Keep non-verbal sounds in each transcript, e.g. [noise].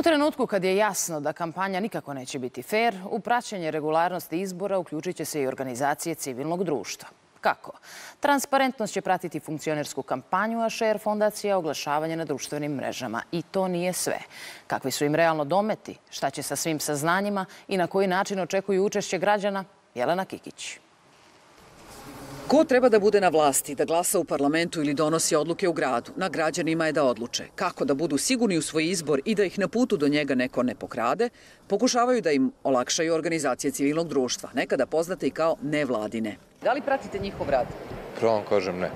U trenutku kad je jasno da kampanja nikako neće biti fair, u praćenje regularnosti izbora uključit će se i organizacije civilnog društva. Kako? Transparentnost će pratiti funkcionersku kampanju, a Share fondacija oglašavanje na društvenim mrežama. I to nije sve. Kakvi su im realno dometi, šta će sa svim saznanjima i na koji način očekuju učešće građana, Jelena Kikić. Ko treba da bude na vlasti, da glasa u parlamentu ili donosi odluke u gradu? Na građanima je da odluče. Kako da budu sigurni u svoj izbor i da ih na putu do njega neko ne pokrade, pokušavaju da im olakšaju organizacije civilnog društva, nekada poznate i kao nevladine. Da li pratite njihov rad? Prvo vam kažem ne.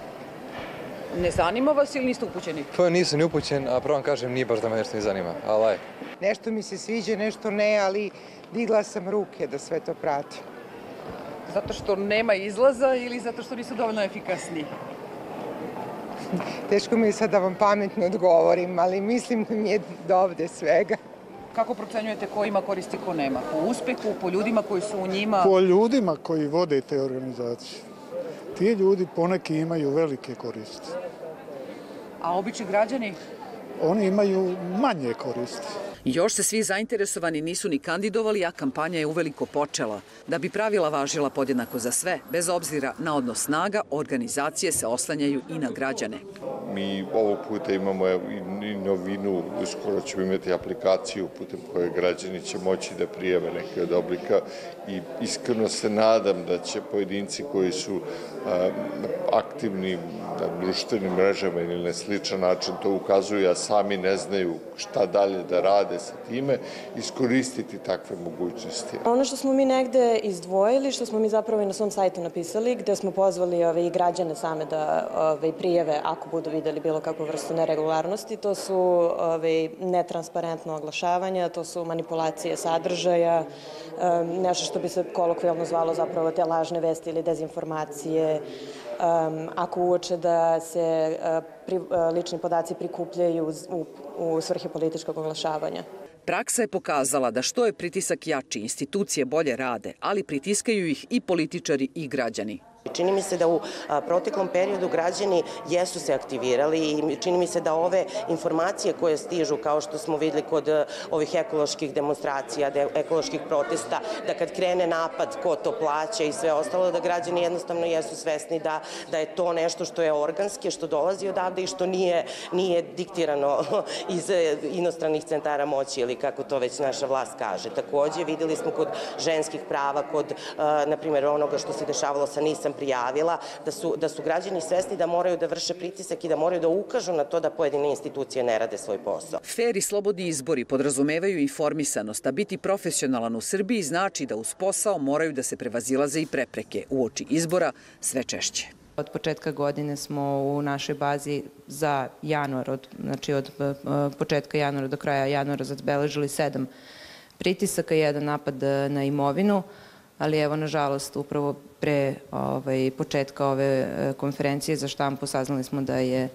Ne zanima vas ili niste upućeni? Pa nisam ni upućen, a prvo vam kažem nije baš da me nešto ne zanima, ali aj. Nešto mi se sviđa, nešto ne, ali digla sam ruke da sve to pratim. Zato što nema izlaza ili zato što nisu dovoljno efikasni? [laughs] Teško mi je sad da vam pametno odgovorim, ali mislim da mi je do ovde svega. Kako procenjujete ko ima koristi, ko nema? Po uspehu, po ljudima koji su u njima? Po ljudima koji vode te organizacije. Ti ljudi poneki imaju velike koristi. A obični građani? Oni imaju manje koristi. Još se svi zainteresovani nisu ni kandidovali, a kampanja je uveliko počela. Da bi pravila važila podjednako za sve, bez obzira na odnos snaga, organizacije se oslanjaju i na građane. Mi ovog puta imamo i novinu, uskoro ćemo imati aplikaciju putem koje građani će moći da prijave neke od oblika i iskreno se nadam da će pojedinci koji su aktivni na društvenim mrežama ili na sličan način to ukazuju, a sami ne znaju šta dalje da rade sa time, iskoristiti takve mogućnosti. Ono što smo mi negde izdvojili, što smo mi zapravo i na svom sajtu napisali, gde smo pozvali ove, i građane same da ove, prijeve ako budu videli bilo kakvu vrstu neregularnosti, to su ove, netransparentno oglašavanja, to su manipulacije sadržaja, nešto što bi se kolokvijalno zvalo zapravo te lažne vesti ili dezinformacije, ako uoče da se pri, uh, lični podaci prikupljaju u, u svrhe političkog oglašavanja. Praksa je pokazala da što je pritisak jači, institucije bolje rade, ali pritiskaju ih i političari i građani. Čini mi se da u proteklom periodu građani jesu se aktivirali i čini mi se da ove informacije koje stižu, kao što smo videli kod ovih ekoloških demonstracija, ekoloških protesta, da kad krene napad, ko to plaća i sve ostalo, da građani jednostavno jesu svesni da, da je to nešto što je organske, što dolazi odavde i što nije, nije diktirano [laughs] iz inostranih centara moći ili kako to već naša vlast kaže. Takođe, videli smo kod ženskih prava, kod, na primjer, onoga što se dešavalo sa Nisam prijavila, da su, da su građani svesni da moraju da vrše pritisak i da moraju da ukažu na to da pojedine institucije ne rade svoj posao. Fer i slobodni izbori podrazumevaju informisanost, a biti profesionalan u Srbiji znači da uz posao moraju da se prevazilaze i prepreke u oči izbora sve češće. Od početka godine smo u našoj bazi za januar, od, znači od e, početka januara do kraja januara zabeležili sedam pritisaka, jedan napad na imovinu, ali evo, nažalost, upravo pre ovaj, početka ove e, konferencije za štampu saznali smo da je e,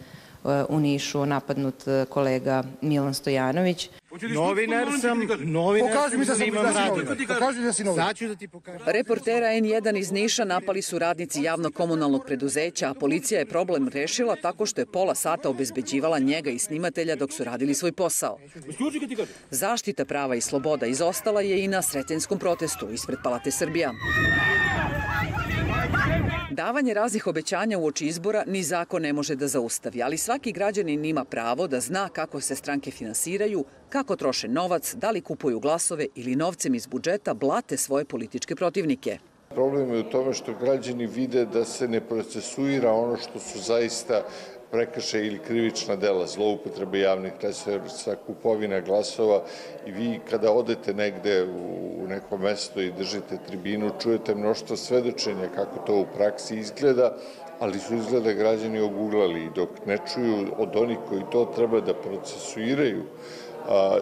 u Nišu napadnut e, kolega Milan Stojanović. Novinar sam, novinar Pokaži mi da sam, imam da novinar. Pokaži da si novinar. Sad ću da ti pokažem. Reportera N1 iz Niša napali su radnici javno-komunalnog preduzeća, a policija je problem rešila tako što je pola sata obezbeđivala njega i snimatelja dok su radili svoj posao. Zaštita prava i sloboda izostala je i na sretenskom protestu ispred Palate Srbija. Davanje raznih obećanja u oči izbora ni zakon ne može da zaustavi, ali svaki građanin ima pravo da zna kako se stranke finansiraju, kako troše novac, da li kupuju glasove ili novcem iz budžeta blate svoje političke protivnike. Problem je u tome što građani vide da se ne procesuira ono što su zaista prekrše ili krivična dela, zloupotrebe javnih resursa, kupovina glasova i vi kada odete negde u neko mesto i držite tribinu, čujete mnoštvo svedočenja kako to u praksi izgleda, ali su izgleda građani oguglali i dok ne čuju od onih koji to treba da procesuiraju,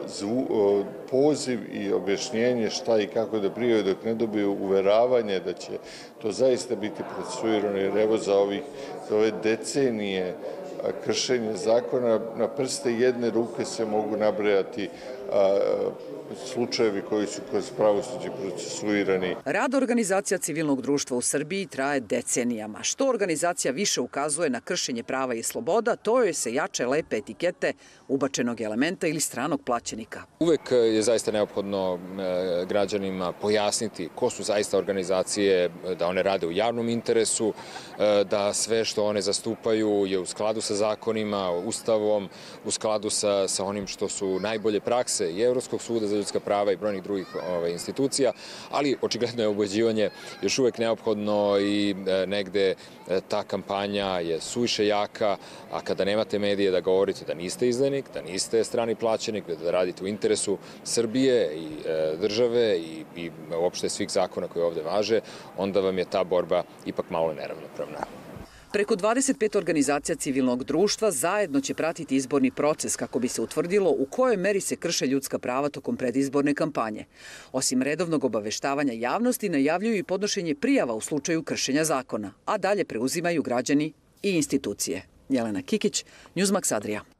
zvu, poziv i objašnjenje šta i kako da prijave dok ne dobiju uveravanje da će to zaista biti procesuirano jer evo za ovih za ove decenije kršenje zakona na prste jedne ruke se mogu nabrajati slučajevi koji su kroz pravosuđe procesuirani. Rad organizacija civilnog društva u Srbiji traje decenijama. Što organizacija više ukazuje na kršenje prava i sloboda, to joj se jače lepe etikete ubačenog elementa ili stranog plaćenika. Uvek je zaista neophodno e, građanima pojasniti ko su zaista organizacije, da one rade u javnom interesu, e, da sve što one zastupaju je u skladu sa zakonima, ustavom, u skladu sa, sa onim što su najbolje prakse i Evropskog suda za ljudska prava i brojnih drugih ove, institucija, ali očigledno je obođivanje još uvek neophodno i e, negde ta kampanja je suviše jaka, a kada nemate medije da govorite da niste izdajnik, da niste strani plaćenik, da radite u interesu Srbije i e, države i, i uopšte svih zakona koji ovde važe, onda vam je ta borba ipak malo neravnopravna. Preko 25 organizacija civilnog društva zajedno će pratiti izborni proces kako bi se utvrdilo u kojoj meri se krše ljudska prava tokom predizborne kampanje. Osim redovnog obaveštavanja javnosti, najavljuju i podnošenje prijava u slučaju kršenja zakona, a dalje preuzimaju građani i institucije. Jelena Kikić, Newsmax Adria.